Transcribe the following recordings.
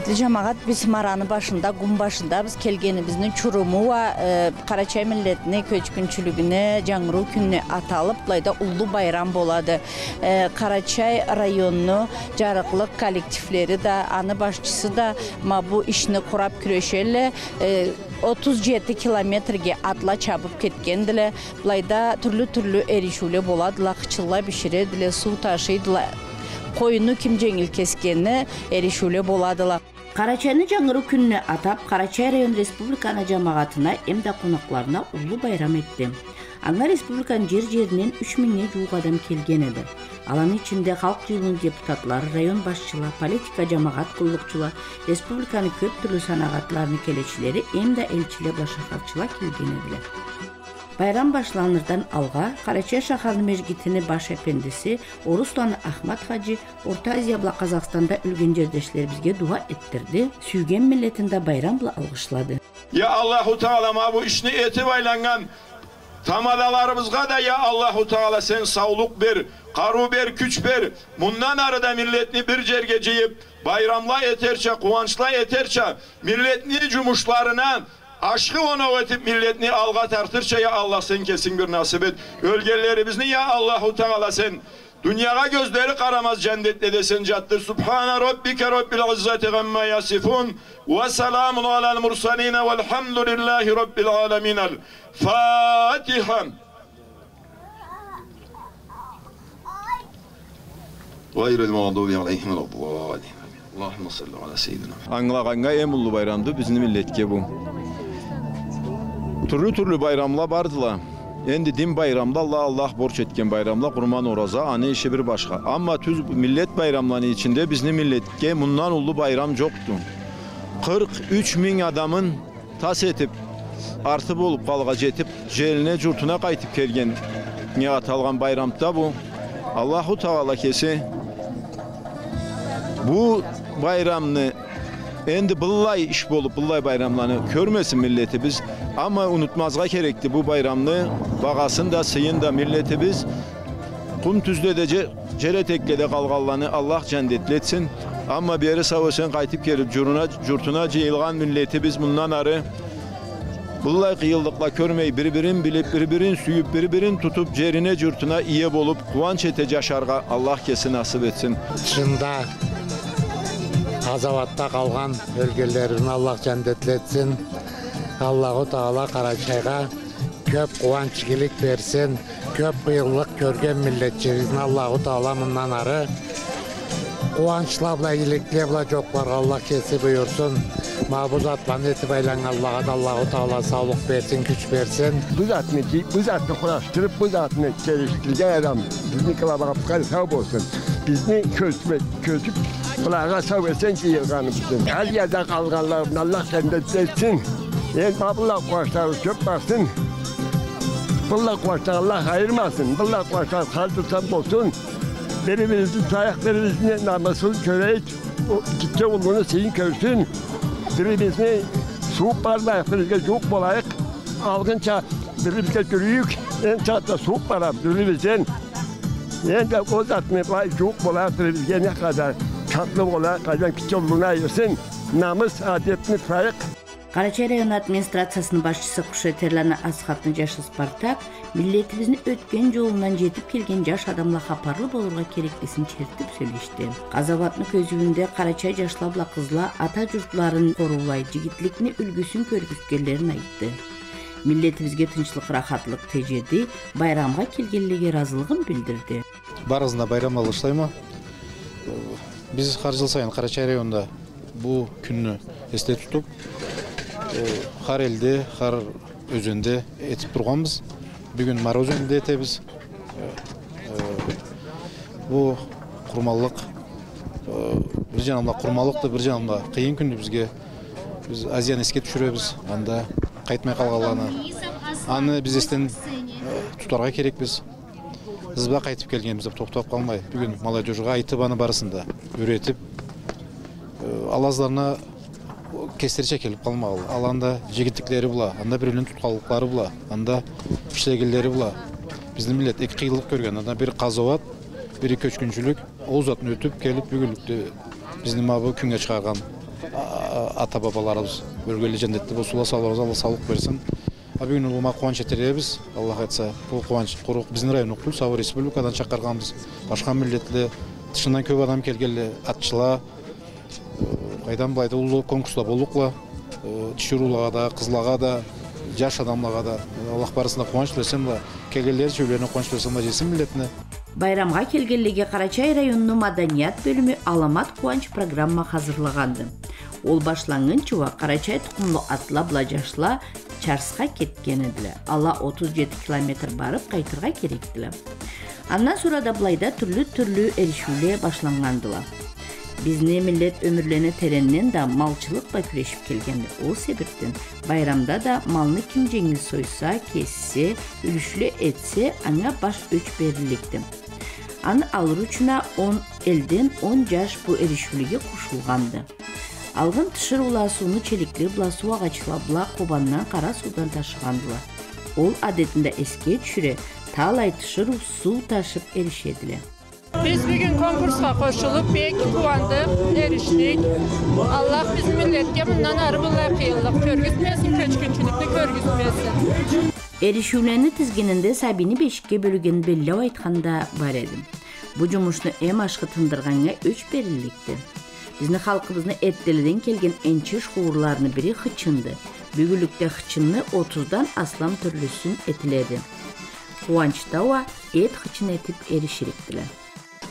урметтүү жамағат биз мараны башында кум башында келгені келгенибиздин чуруму ва кара чай жаңғыру көчкүнчүлүгүнө жаңыруу күнү аталып мурда улуу байрам болады қарачай районыны жарықлық коллективлері да аны башчысы да ма ишни курап құрап күрешелі отуз километрге атла чабып кеткен деле былайда түрлі болады, эришүүлөр болот дыла кычылла қойыны кім жеңил кескені эришүүлө боладыла Карачайны жаңыруу күнүнө атап карачай район республиканы жамаатына эмда конокларына улуу байрам этти аңа республиканын жер жеринен үч миңге жуук адам келген эди алардын ичинде халк жыйынынын депутатлары район башчылары политика жамағат кулдукчулар республиканын көп түрлүү санагатларынын келечилери эмда элчилер башакатчылар келген Байрам башланырдан алға Қарача шаһарының мәжгитіні бас әпендісі Орыстан Ахмат Хаджи Орта Азия бұла Қазақстанда үлген жердешілер бізге дуа еттірді, сүйген милетінде байрам бұла алғышлады. Я Аллаху Таала, ма бұл ішіне еті байланған тамадаларымызға да, Я Аллаху Таала, сен саулық бер, қару бер, күч бер, мұннан арыда милетіні бір жерге жиып, байрамлай етерче, қуаншла етерче, милетіні жұмышларынан, Aşkı ona ötüp milletini alga tartırça ya Allah sen kesin bir nasip et. Ölgelerimizni ya Allahu Teala sen. Dünyaya gözleri karamaz cennetle desen cattır. Subhane rabbike rabbil izzati gamma yasifun. Ve selamun alel mursalina velhamdülillahi rabbil alemin. Fatiha. Gayrı mağdubi aleyhim Allahümme salli ala seyyidina. Anglağanga en buldu bayramdı bizim milletke bu. Türlü türlü bayramla bardıla. Endi din bayramla Allah Allah borç etken bayramla kurman oraza anı işi bir başka. Ama tüz millet bayramları içinde bizni milletke bundan ulu bayram yoktu. 43 bin adamın tas etip artı olup kalgaç etip celine curtuna kaytıp kelgen niye atalgan bayramda bu. Allahu Teala kesi bu bayramını Endi bullay iş bulup bullay bayramlarını görmesin milletimiz. Ama unutmazga gerekti bu bayramını. Bagasın da sıyın da milletimiz. Kum tüzde de ceretekle de kalgallanı Allah cennetletsin. Ama bir yere savaşın kaytip gelip curuna, curtuna ceyilgan milleti biz bundan arı Bullay kıyıldıkla körmeyi birbirin bilip birbirin suyup birbirin tutup cerine curtuna iyi bulup kuvanç ete yaşarga Allah kesin nasip etsin. Çında Hazavatta kalgan ölgelerini Allah cennetletsin. Allahu Teala Karaçay'a köp kuvançkilik versin. Köp kıyıllık görgen milletçimizin Allahu Teala bundan arı bile çok var, Allah kesi buyursun. Mabuz atman etibayla Allah'a da Allahu Teala sağlık versin, güç versin. Bu zatını giyip, bu zatını kurastırıp, bu zatını geliştirgen adam. Bizim kalabalıklar sağ olsun. Bizim kötü, kötü Kulağa sağlasın ki kanımsın. Her yerde kalkanların Allah sende etsin. El babla koçları çöp baksın. Bunlar koçlar Allah ayırmasın. Bunlar koçlar kaldırsam olsun. Birbirimizin sayaklarımızın namusunu köreyt. Gitçe olduğunu senin körsün. Birbirimizi soğuk parmak, birbirimize çok bulayık. Algınca birbirimize görüyük. En çatta soğuk parmak birbirimizden. Yani de o zat mevayı çok bulayık birbirimize ne kadar. tatlı ola qajan намыс Карачай район администрациясының башчысы Кушетерлана Асхаттың жашы Спартак миллетибиздин өткен жолунан жетип келген жаш адамларга хапарлы болууга керектигин чертип сөйлөштү казабаттын көзүмүндө карачай жашла була кызла ата журтларын коруулай жигитликтин үлгүсүн көргүзгөнлөрүн айтты милдетибизге тынчтык рақатлық тежеди байрамга келгенлеге ыраазылыгын билдирди баарыбызына байрам алыштаймы Біз қар жыл сайын қарачай районда bu күнні есте тұтып, қар елде, қар өзенде етіп тұрғанбыз. Бүгін Мар өзенінде етебіз. Бұл құрмалық, бір жанымда құрмалықты, бір жанымда қиын күнді бізге. Біз Азияны еске түшіребіз, анда қайтмай қалғаланы. Аны біз естен тұтарға біз бақ айтып айтып біз тоқтап қалмай бүгін молодежға айтып аны барысында үйретіп э, алаздарына кестерше келіп қалмағыла Аланда анда жігіттіктері бұла анда біреудің тұтқалықлары бұла анда іштегілері бұла біздің милет екі қиылық көрген анда бір қазауат бірі көшкіншілік ол затын өтіп келіп бүгілікті біздің мабы күнге шығарған ата бабаларыбыз өргелі жәннетте болсула салабыз алла саулық берсін абибинұлыма қуаныш етеребіз аллах айтса бұл қуаныш құрық біздің район ұқпұл сау республикадан шақырғанбыз башқа милетлі тышынан көп адам келгелі атшыла қайдан былай да улы конкурста болуқла түшірулаға да қызлаға да жаш адамларға да аллах барысында қуаныш тілесем ба келгендер жөйлеріне қуаныш тілесем ба жесін милетіне байрамға келгенлеге қарачай районунун маданият бөлімі аламат қуаныш программа азырлаганды ол башлангынчуга қарачай тұқымлы атла бла жашла чарсқа кеткен еділі ала 37 километр барып қайтырға керектілі андан сұрада былайда түрлі түрлі элишүүлөр башлангандыла биздин миллет өмірлені тереңнен да малчылық бай күрешіп ол себептен байрамда да малны кім жеңил сойса кессе үлішілі этсе аңа баш өч берілікті. аны алыр үшіна он элден он жаш бу элишүүлүгө кошулганды алгын тышыр уласууну челикли буласуу агачла була кубаннан кара суудан ташыган була ол адетинде эске түшүрө таалай тышыр суу ташып эришет Біз биз бүгүн конкурска кошулуп бек кубандык эриштик аллах биздин милдетке мындан ары мындай кыйынлык көргүзмесин көчкүнчүлүктү көргүзмесин эришүүлөрүнү тизгининде сабини бешикке бөлүгөнүн беллеп айтканда бар эдим бул жумушту эм ашкы тындырганга өч берилдикти Біздің халқымыздың әттеліден келген әнчеш қуырларының бірі қычынды. Бүгілікте қычынны 30-дан аслам түрлісін әтіледі. Қуанчтауа әт қычын әтіп әрішіріктілі.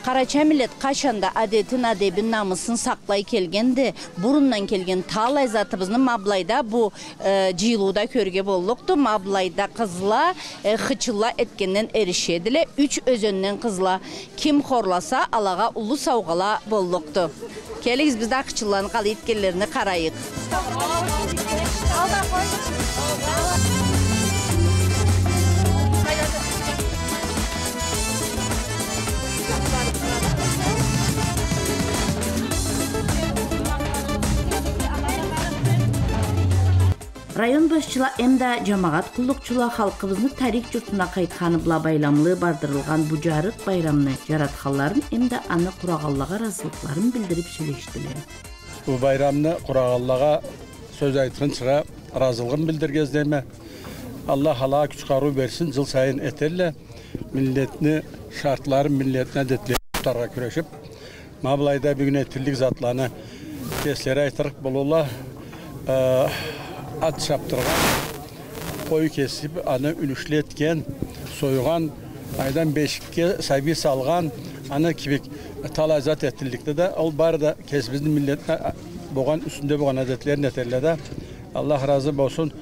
Қарача милет қашанда әдетін адебін намысын сақлай келгенді, бұрыннан келген тал әзатыбызны Маблайда бұ жиылуда көрге болдықты. Маблайда қызла, ә, қычыла әткеннен әрішеділі, үч өзөннен қызла. Ким хорласа, алаға ұлы сауғала болдықты келіңіз бізді ақылшыланық қал еткенлеріне қарайық район башчыла эмда жамагат кулдукчула халкыбыздын тарих журтуна кайтканы була байламлы бардырылган бу жарык байрамны жаратканларын эмда аны курагаллага ыраазычылыкларын билдирип сүйлөштүлөр бул байрамны курагаллага сөз айткынчыга ыраазылыгын билдиргез алла халаа күч каруу берсин жыл сайын этерле милдетни шартларын милдетин адетлерин тутарга күрөшүп мына булайда бүгүн этирлик затланы теслери айтырык болула at çaptırgan, koyu kesip anı ünüşletken, soyugan, aydan beşikке sabi salgan, anı kibik talazat ettilikte de al bar da kesbizin milletine boğan üstünde boğan adetlerin neterle de Allah razı olsun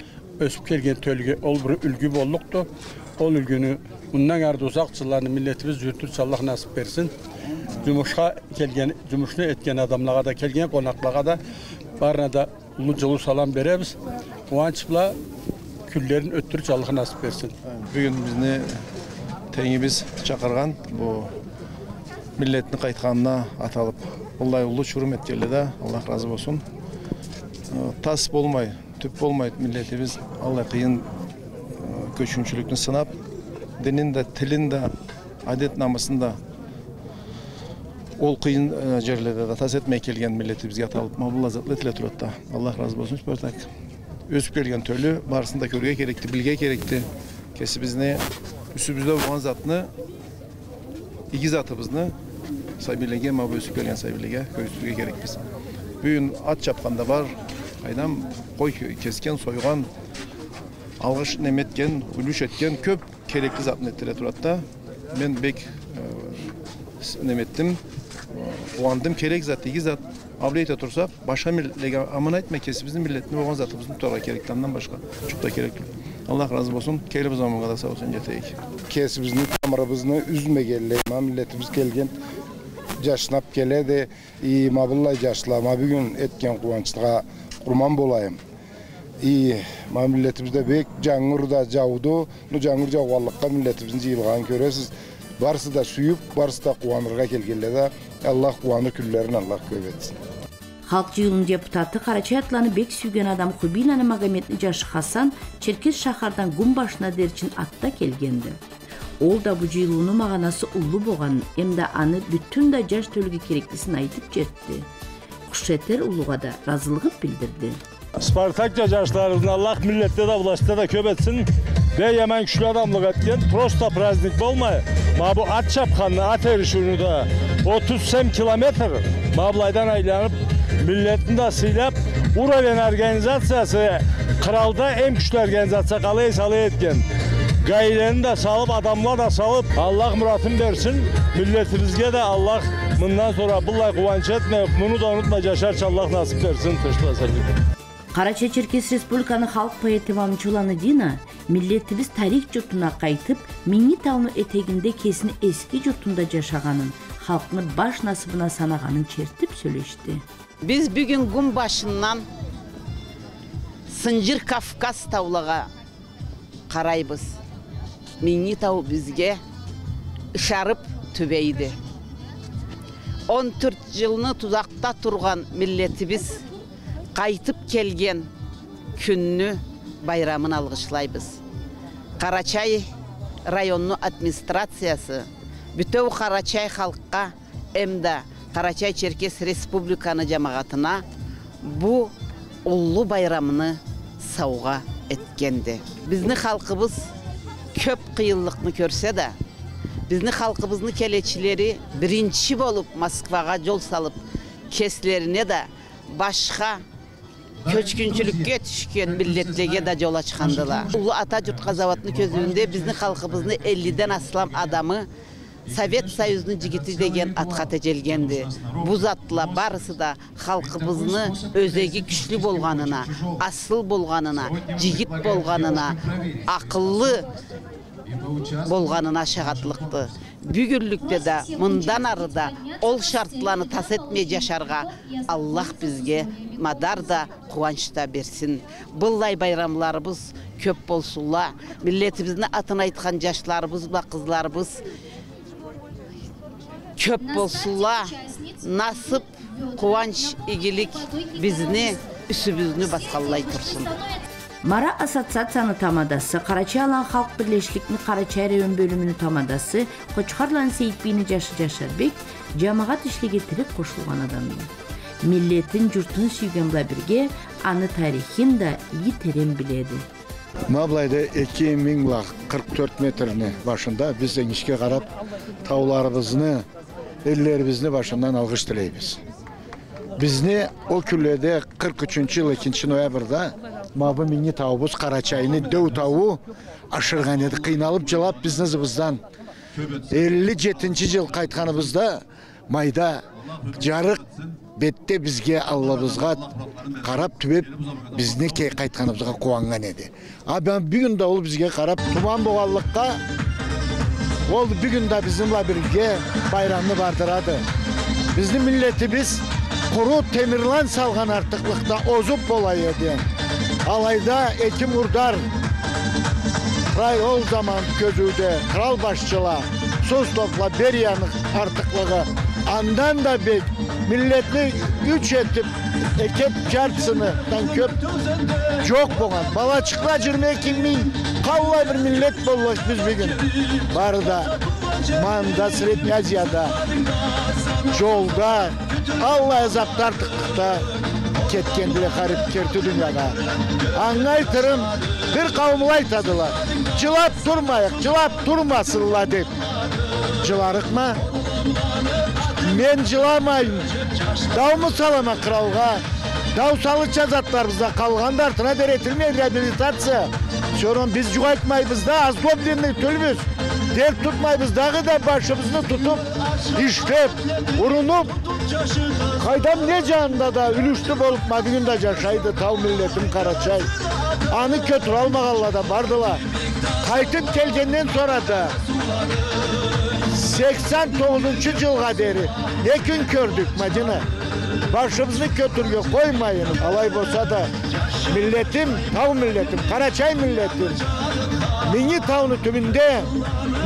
ösüp kelgen tölge ol bir ülgü bolluktu. Ol ülgünü bundan uzak uzakçılarını milletimiz zürtürse Allah nasip versin. Cumhurşa kelgen, cumhurşunu etken adamlara da kelgen konaklara da barına da ұлы жылу салам береміз қуаныш күллерін өттіріп жалқы насып берсін бүгін бізді теңіміз шақырған бұл миллеттің қайтқанына аталып олай ұлы шүрмет келді да аллах разы болсын тас болмай түп болмайды милletimiz алла қиын көшімшілікті сынап дінін де тілін де әдет намысын да ол қиын жерлерде да тас етмей келген милletimizге аталып мабыл азатлы етіле тұрады да алла разы болсын спартак өсіп келген төлү барысында көруге керекті білге керекти кесибибизди үсібізде болгон затны игі затыбызны сәбилеге мабы өсіп келген сәбилеге көрсетуге керекпіз бүгін ат чапканда бар кайдан қой кескен сойған алгыш неметкен үлүш эткен көп керектүү затын еттіре тұрады да мен бек неметтим оған керек зат игі зат абли ете турса башка миллетке аман айтмайкенсиз биздин миллеттин болгон затыбызды туура керек андан башка чук керек аллах разы болсун келип заманга да сау эсен жетейик кесибизди тамырыбызды үзмегенли мына келген жашынап келеди и мабылай жашылама бүгүн эткен кубанычына курман болайын и мына бек жаңыр да жауду ну жаңыр жауғанлыққа миллетибиздин жыйылганын көрөсүз барсы да сүйүп барсы да кубанырга келгенле да аллах кубаны күллерін аллах көп этсин депутаты карача атланы бек сүйгөн адам хубинаны магометтин жашы хасан черкес шаһардан күн башына дерчин атта келгенди ол да бул жыйылуунун маанасы улуу болгонун эмда аны бүтүн да жаш төлгө керектисин айтып жетти кушетер улууга да ыраазылыгын билдирди спартак жаштарыбызды аллах милletте да властьта да көп беяман кушладамлык эткен просто праздник болмай мына бул ат чапканны ат эришүүнү отуз сем километр мабылайдан айланып милletini да сыйлап уровень организациясы кыралда эң күчтүү организация калай салай эткен gayreni de salıp adamla da salıp Allah muratın versin milletimizge de Allah bundan sonra bunlar kuvanç etme bunu da unutma Caşar Allah nasip versin. Teşekkür ederim. карача черкес республиканын халык поэти мамчуланы дина милletибиз тарих журтуна қайтып, мені тауны этегинде кесин эски журтунда жашаганын халқыны баш насыбына санаганын чертип сүйлөштү биз бүгүн күн башынан сынжыр кавказ таулага карайбыз Мені тау бізге ышарып түбейді 14 жылны тузакта турган милletибиз қайтып келген күнні байрамын алғышылайбыз қарачай районну администрациясы бүтеу қарачай халыққа әмді қарачай черкес республиканы жамағатына бұл ұллы байрамыны сауға әткенді. Бізні халқыбыз көп қиынлықны көрсе да бізні қалқыбызны келечілері бірінші болып москваға жол салып кеслеріне да башқа көчкүнчүлүккө түшкөн миллетлерге да жол ачкандыла улуу ата журтка көзіңде көзүндө биздин халкыбыздын эллиден аслам адамы совет союзунун жигити деген атка тежелгенди бул заттыла барысы да халкыбыздын өзегі күшлі болғанына, асыл болғанына, жигит болғанына, акыллы болғанына шағатлықты. Бүгірлікті да мұндан ары ол шартланы тас этмей жашарға аллах бізге мадар да қуаншыта берсін. берсин байрамлары біз көп болсула милletибиздин атын айткан біз, ба біз көп болсула насып егелік ийгилик үсі бізіні басқалылай тұрсын мара ассоциацияны тамадасы карачай алан халк бирлешликни карачай район бөлүмүнүн тамадасы Кочхарлан лан жашы жашарбек жамагат иштеги тирек кошулган адам. миллетин журтун сүйгөн бла бирге аны тарихин да ии терең биледи мына эки миң кырк төрт метрни башында биз эңишке карап тауларыбызны элдерибизди башынан алгыш тилейбиз бизни ол күллөдө кырк үчүнчү жыл экинчи ноябрда мабы мені табыбыз қарачайыны дөу тауы еді, эди кыйналып жылап биздин ызыбыздан 57 жыл кайтканыбызда майда жарық бетте бізге бизге аллабызга қарап түбеп қайтқаны кайтканыбызга қуанған еді. а бүгін да ол бізге қарап туман болгонлукка ол бүгін да биздин лабірге байрамды бардырады біздің милletimiz куру темирлан салган артыклыкта озуп болайы деген Alayda eti murdar. Ray ol zaman gözüde kral başçıla. Soslovla Beriyanık artıklığı. Andan da bir milletli üç etip ekip çarpsını dan köp çok boğan. Bala çıkla cırmaya kimin kallay bir millet bollaş biz bir gün. Barda, manda, Srednyazya'da, yolda, Allah azap tartıklıkta кеткен біле қаріпкерті дүнияға аңайтырым бір қауымыл айтадылар жылап тұрмайық жылап тұрмасынла деп жыларық ма мен жыламайын. дауымы салама қырауға даусалы жазаттарымызда қалғанды артына дәретілмей реабилитация все біз аз да особенный түлбіз el tutmayız. Dağı da başımızı tutup işlep, urunup kaydam ne canında da ülüştü bolup madiyunda yaşaydı tav milletim Karaçay. Anı kötür almağalla da bardıla. Kaytıp gelgenden sonra da 89 yıl kaderi ne gün gördük Madine. Başımızı kötürüyor koymayın. Alay olsa da milletim, tav milletim, Karaçay milletim. Мені тауны түмінде,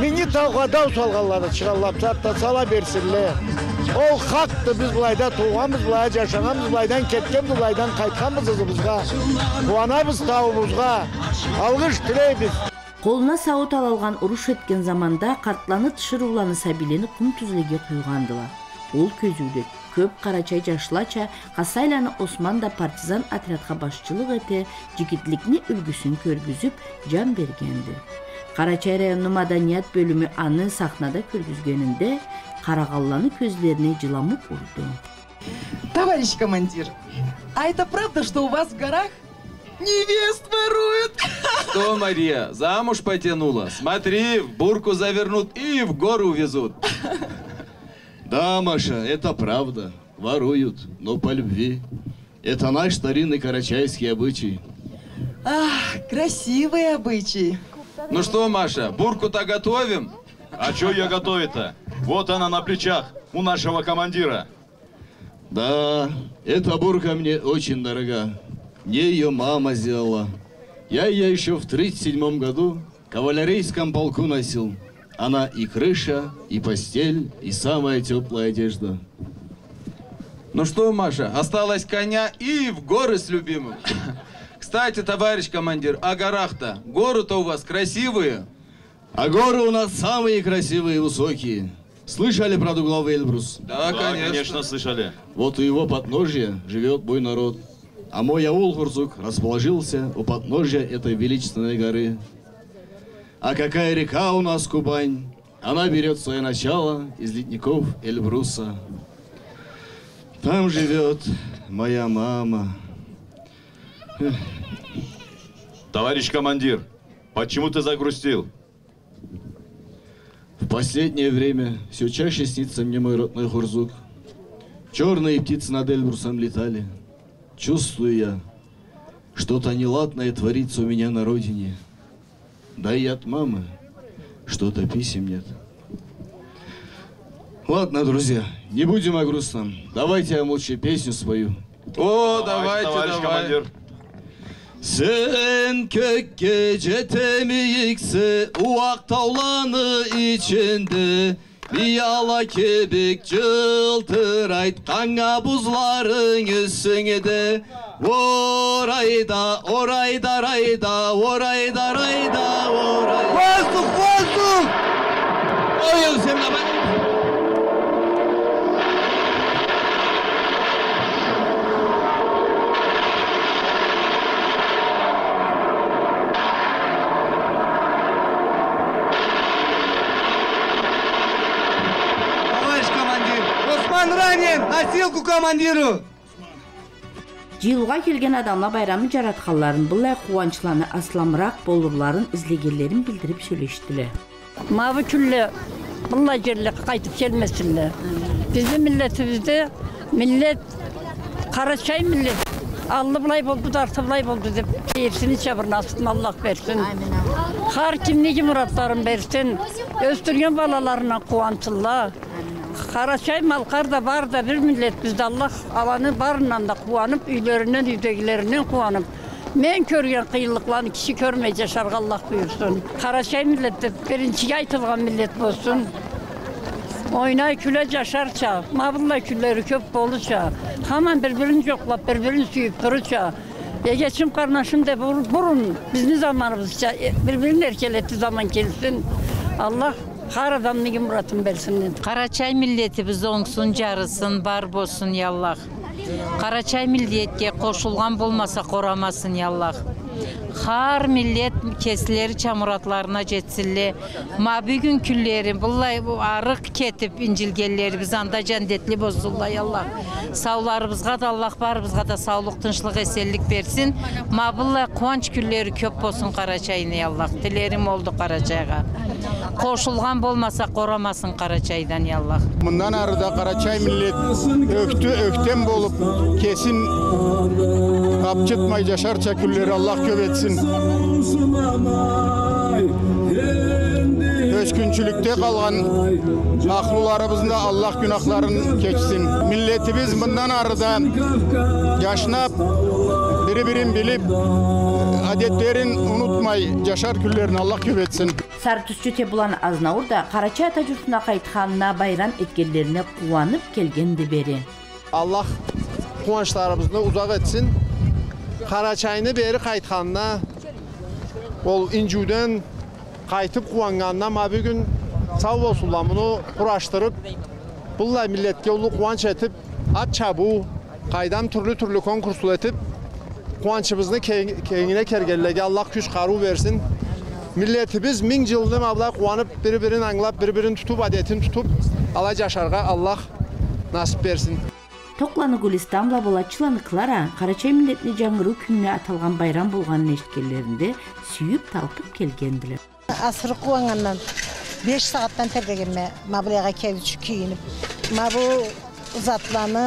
мені тауға дау салғалары шығалап сатта сала берсінле ол қақты біз былайда бұлайда, былай жашағанбыз былайдан кеткенбіз қайтқамыз қайтқанбыз ызыбызға қуанабыз тауымызға алғыш тілейміз Қолына сауыт алалған ұрыш еткен заманда қартланы ұланы сәбилені құм түзілеге құйғандыла. Ул көзүлүк көп карачай жашлача касайланы осман да партизан отрядка башчылык эте жигитликни үлгүсүн көргүзүп жан бергенди карачай району маданият бөлүмү аны сахнада көргүзгөнүндө карагалланы көздөрүнө жыламык урду товарищ командир а это правда что у вас в горах невест воруют. Что, Мария, замуж потянула? Смотри, в бурку завернут и в гору везут. Да, Маша, это правда. Воруют, но по любви. Это наш старинный карачайский обычай. Ах, красивые обычаи. Ну что, Маша, бурку-то готовим? А что ее готовить-то? Вот она на плечах у нашего командира. Да, эта бурка мне очень дорога. Мне ее мама сделала. Я ее еще в 37 году в кавалерийском полку носил. Она и крыша, и постель, и самая теплая одежда. Ну что, Маша, осталось коня и в горы с любимым. Кстати, товарищ командир, о а горах-то. Горы-то у вас красивые. А горы у нас самые красивые и высокие. Слышали про Дугловый Эльбрус? Да, да конечно. конечно, слышали. Вот у его подножья живет мой народ. А мой аул Хурзук расположился у подножья этой величественной горы. А какая река у нас Кубань? Она берет свое начало из ледников Эльбруса. Там живет моя мама. Товарищ командир, почему ты загрустил? В последнее время все чаще снится мне мой родной Хурзук. Черные птицы над Эльбрусом летали. Чувствую я, что-то неладное творится у меня на родине. Да и от мамы что-то писем нет. Ладно, друзья, не будем о грустном. Давайте я молча песню свою. О, давайте, давайте. давай. командир. Sen kökke cetemiyikse uak tavlanı içinde Bir yala kebik cıltır ait kanga buzların üstüne de Орайда, орайда, райда, орайда, райда, орайда. Воздух, воздух! Ой, командир. ранен. Носилку, командиру! Жылға келген адамна байрамы жаратканларын бұлай кубанычуларына асламыраак болурларын издегенлерин билдирип сүйлөштүлө мабы күлле мындай қайтып кайтып келмесинле биздин Бізді миллет қара-шай миллет аллы бұлай болды, дарты бұлай болды деп кейірсіні шабырын, асытын аллах берсін. ар мураттарын берсін, өстірген балаларына қуантылла. Karaçay Malkar da var da bir millet bizde Allah alanı barından da kuvanıp üylerinden yüzeylerinden kuvanıp men körgen kıyılıklarını kişi körmeyece şarkı Allah buyursun. Karaçay millette birinci aytılgan millet olsun. Oynay küle caşarça, mavulla külleri köp boluça. Hemen birbirini yoklap, birbirini süyüp duruça. Ya geçim karnaşım de burun, bizim Biz ne zamanımızca e, birbirini erkeletti zaman gelsin. Allah Қар адам деген мұратын білсін енді оңсун жарысын бар болсын яллах Қарачай чай милдетке қошылған болмаса қорамасын яллах Har millet kesileri çamuratlarına cetsilli. Ma bugün külleri, vallahi bu arık ketip incilgelleri biz anda cendetli bozdullay Allah. Savlarımızga da Allah barımızga da sağlık, tınçlık, esenlik versin. Ma vallahi kuanç külleri köp olsun Karaçay'ını Allah. Dilerim oldu Karaçay'a. Koşulgan bulmasa koramasın Karaçay'dan Allah. Bundan arıda Karaçay millet öktü öktem bolup kesin kapçıtmay yaşar çekülleri Allah mahkum etsin. Köşkünçülükte kalan haklılarımızın da Allah günahlarını keçsin. Milletimiz bundan arada yaşnap biri-birin bilip adetlerin unutmay жашар күллерин алла көп этсин сары түстө те булан азнаур да карача ата журтуна кайтканына байрам эткенлерине кубанып келген дебери аллах кубанычтарыбызды узак этсин Karaçayni beri qaytganda ol injudan qaytib quvanganda ma bugun sağ olsunlar bunu quraşdırıb bulla milletga ulu quvonch etib bu qaydam türlü türlü konkurslar etib quvonchimizni kengine kergenlege Allah kuch karu versin. Milletimiz ming yıldır abla kuvanıp bir-birini anglab, bir-birini tutup adetini tutub alacaşarga Allah nasip versin. токланы гулистан бола чыланы клара карачай милдетине жаңыруу күнүнө аталган байрам болгонун эшиткенлеринде сүйіп талпып келген асыры 5 кубангандан беш сағаттан тердегенме мабылайға келіп күйініп мабу затланы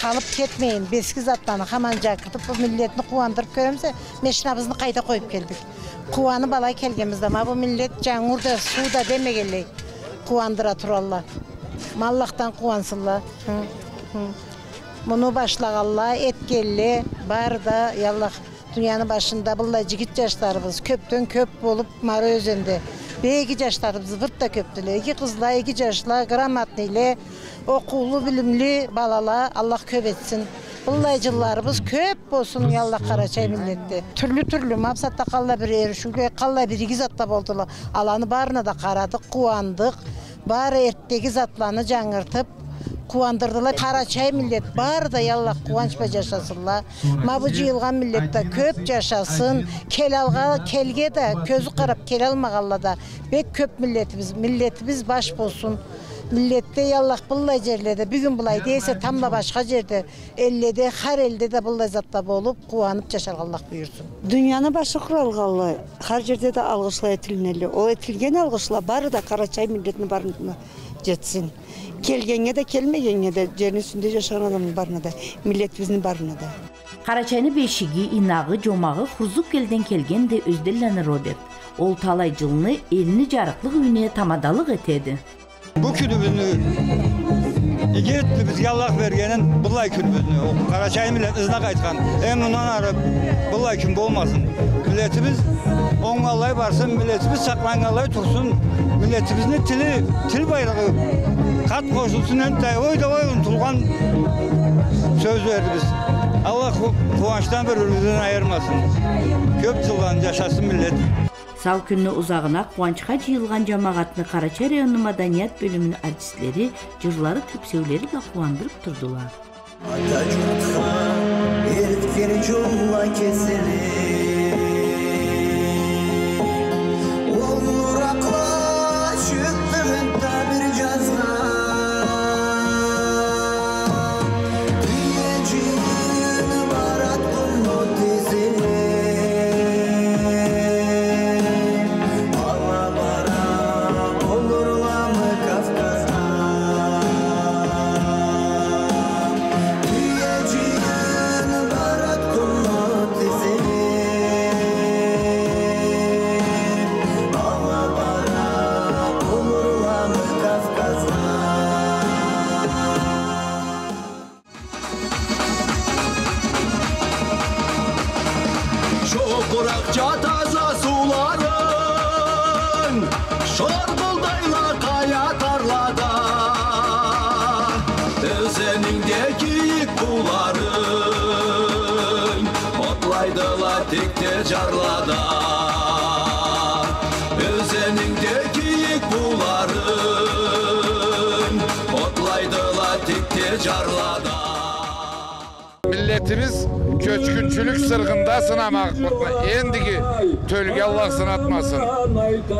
қалып кетмейін бескі затланы хаман жақыртып бұл милетті қуандырып көреміз мешинабызды қайта қойып келдік қуаны балай келгенімізде мабу милет жаңурда суда демегелей қуандыра тураллар Маллақтан қуансынла мұны башлағалла әткелі бар да яллах дүнияның башында бұлай жігіт жаштарыбыз көптен көп болып мары өзенде бейгі жаштарыбыз бірта көптіле екі қызла екі жашла грамотныйле оқулы білімлі балала аллах көп етсін бұлай жылларыбыз көп болсын яллах қарачай милетте түрлі түрлі мақсатта қалла бір ерішуге бір егіз затта болдылы аланы барына да қарадық қуандық бары ерттегі затланы жаңыртып қуандырдыла тарачай милет да алла қуанышпа жашасынла мабы жиылған милет да көп жашасын кел алға келге да көзі қарап келе алмағанла да бек көп милетибиз милетибиз баш болсын милетте яллах бұллай жерлерде бүгін былай дейсе тамда башқа жерде элледе хар элде де былай затта болып қуанып жашарға аллах бұйырсын дүнияны башы құралғалы хар жерде де алғышла етілінелі ол етілген алғышла бары да қарачай жетсін келгенге да келмегенге да жердин үстүндө жашаган адамдын баарына да милетибиздин баарына да кара чайны бешиги инагы жомагы хурзук элден келген де өздөлөн роберт ол талай жылны элини жарыклык үйүнө тамадалык этеди бул күнүбүздү бизге аллах бергенин булай күнүбүздү кара чайын менен ызнак айткан эми мындан ары булай күн болмасын милетибиз оңалай барсын милетибиз сакланалай турсун милетибиздин тили тил байлыгы қан қосылсын да ойдабай ұмтылған сөз біз. алла қуаныштан бір бірімізден айырмасын көп жылдан жашасын милlet Сал күнні ұзағына қуанышқа жиылған жамағатны Қарача районы мәдениет бөлімінің әртістері жырлары тепсеулері де қуандырып тұрдылар. Ата жұртқа еріткен жолға кесілер Carla'da Milletimiz köçkünçülük sırgında sınamaklıkla endigi tölge Allah atmasın.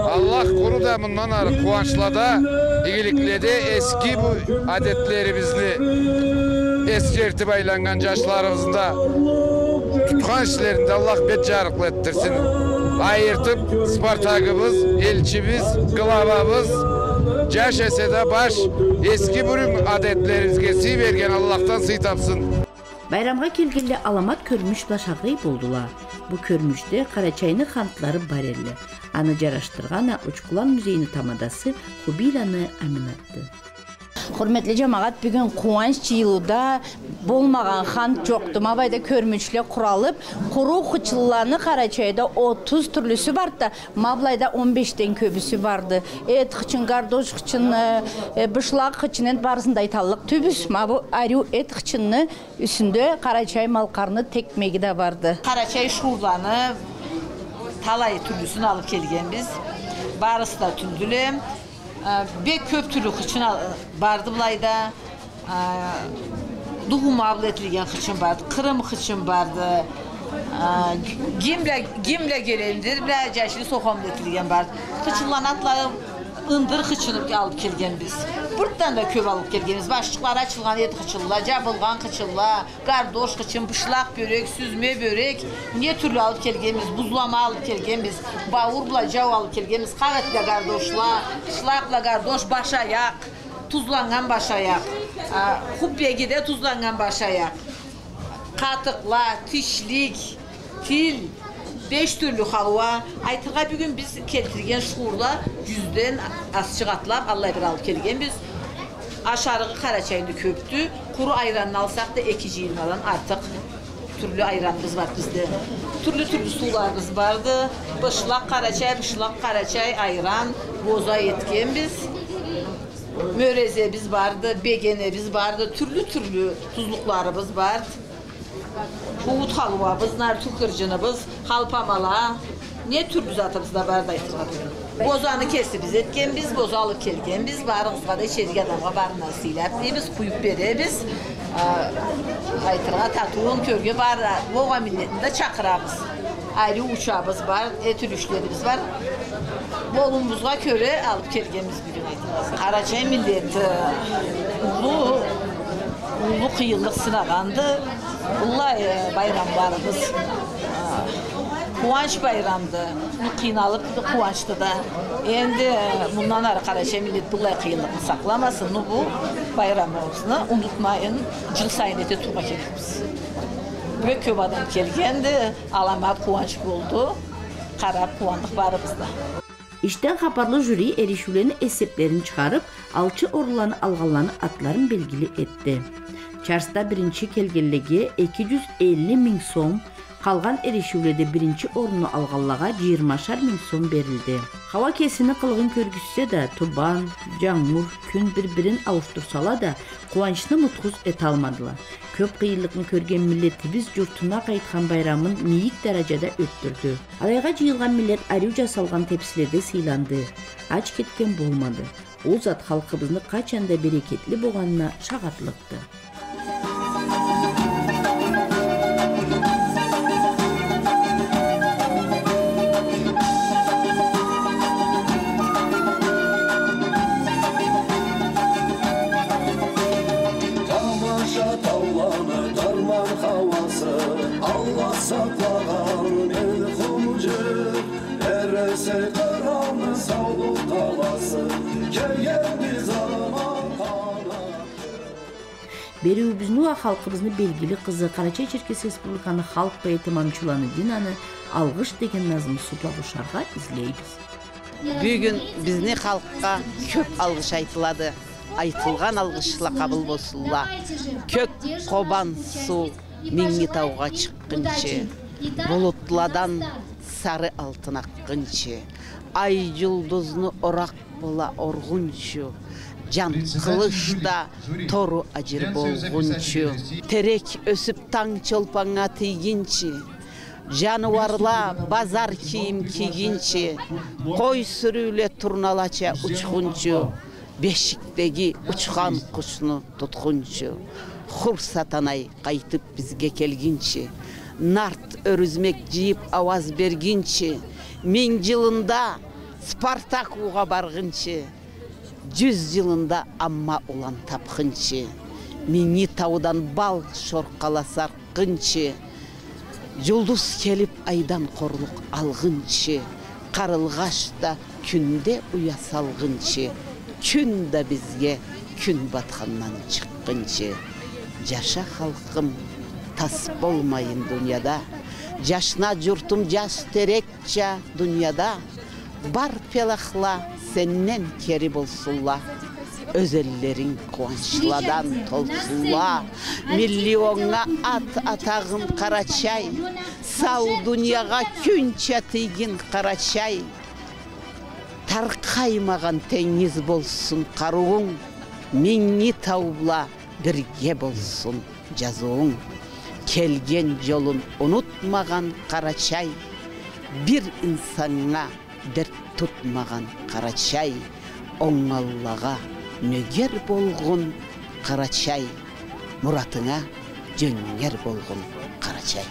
Allah kuru da bundan arı kuvançla da eski bu adetlerimizni eskertip aylangan yaşlarımızda tutkan işlerinde Allah becarıklı ettirsin. Ayırtıp Spartak'ımız, elçimiz, kılavamız, жаш да баш эски бүрүн адеттерибизге сый берген аллахтан сый тапсын байрамга келгенде аламат көрүнүш да шагый болдула бул көрүнүштө кара чайны хантлары бар аны жараштырган учкулан музейинин тамадасы хубиланы аминатты құрметлі жамағат бүгін қуаныш жиылуда болмаған хан жоқты мабайда көрмүшле құралып құру қычылланы қарачайда 30 түрлісі барды маблайда 15 ден көбісі барды эт қычын гардош қычын бышлақ қычынен барысында айталық түбіс арю эт қычынны үсінде қарачай малқарны текмегі да барды қарачай шуланы талай түрлісін алып келген барысы да түнділем Ee, bir köptülük için e, bardım layda. E, Duhum avletligen için vardı, Kırım için vardı, kimle ee, kimle gelindir, bir caşlı sokamletligen bardı. Kıçılan atlarım ındır xıçılıb alıb kelgən biz. Burdan da köp alıb kelgəniz. Başlıqlar açılğan et xıçılla, cabılğan xıçılla, qardoş xıçın, bışlaq börek, süzmə börek, ne türlü alıb kelgəmiz, buzlama alıb kelgəmiz, bavurla cav alıb kelgəmiz, qavatla qardoşla, bışlaqla qardoş baş ayaq, tuzlanğan baş ayaq. Xubbegi də tuzlanğan baş ayaq. Qatıqla, tişlik, til, beş türlü halva. Aytığa bir gün biz keltirgen şuurla yüzden asçı atlap Allah bir alıp kelgen biz aşarığı karaçayını köptü. Kuru ayranını alsak da ekiciğin alan artık türlü ayranımız var bizde. Türlü türlü sularımız vardı. Bışlak karaçay, bışlak karaçay, ayran, boza etken biz. Möreze biz vardı, begene biz vardı, türlü türlü tuzluklarımız vardı. Buğut halvamız, nartül biz, halpamala. Ne tür düzatımız da barda Bozanı kesti biz etken biz, bozu alıp kelken biz, barın istifadı içeri adamla barına silap diye biz, kuyup bere biz. E, aytırga tatuğun körge barda, boğa milletinde çakıramız. Ayrı uçağımız var, et ürüşlerimiz var. Bolumuzga köre alıp kelgemiz bir gün aytırga. Karaçay milleti, ulu ұлы қиындық сынағанды былай байрам барымыз қуаныш байрамды қиналып қуанышты да енді мұнан ары қарай жәмилет бұлай қиындықты сақламасын ну бұл байрамыбызны ұмытмайын жыл сайын ете тұрға керекпіз бөк көп адам келгенді аламат қуаныш болды қарап қуандық барымызда İşten xabarlı jüri erişülerini eseplerini çıkarıp, alçı orulanı algalanı atların bilgili etti. Çarşıda birinci kelgelligi 250 min som, калган иришүүлөрдө биринчи орунду алганларга жыйырма шар миң сом берилди хауа кесини кылгын көргүзсө да тубан күн бір бірін ауыстырсала да қуанышты мұтқыз эте алмадылар көп кыйынлыкны көрген біз журтуна қайтқан байрамын мийик даражада өттүрдү алайга жыйылган милlet арю жасалған тепсилерде сыйланды ач кеткен болмады ол зат халкыбыздын қашан да берекетлі болғанына шагатлыкты халық белгілі қызы қарачай черкес республиканы халық поэті мамчуланы динаны алғыш деген назым сұлтанушарға үзілейбіз. бүгін біздің халыққа көп алғыш айтылады айтылған алғышыла қабыл болсынла көк қобан су меңгетауға шыққынше бұлытладан сары алтын ай жұлдызны орақ бола орғыншы жан кылышта тору ажир болгунчу терек өсүп таң чолпанга тийгинчи жаныбарла базар кийим кийгинчи кой сүрүүлө турналача учкунчу бешиктеги учкан кучну туткунчу хур сатанай кайтып бизге келгинчи нарт өрүзмек жыйып аваз бергинчи миң жылында спартак уга баргынчы жүз жылында амма улан тапқынчы мини таудан бал шорқаласа қынчы жұлдыз келіп айдан қорлық алғынчы қарылғаш күнде ұя салғынчы күн да бізге күн батқаннан шыққынчы жаша халқым тас болмайын дүнияда жашна жұртым жас терекча дүнияда бар пелахла Senden кері болсула, Өзеллерің қуаншыладан толсула, Миллионна ат атағын қарачай, Сау дүнияға күн қарачай, Тарқаймаған теңіз болсын қаруың, Менні таула бірге болсын жазуың, Келген жолын ұнытмаған қарачай, Бір инсанға дір тұтмаған қарачай оңаллаға нөгер болғын қарачай мұратыңа жөңер болғын қарачай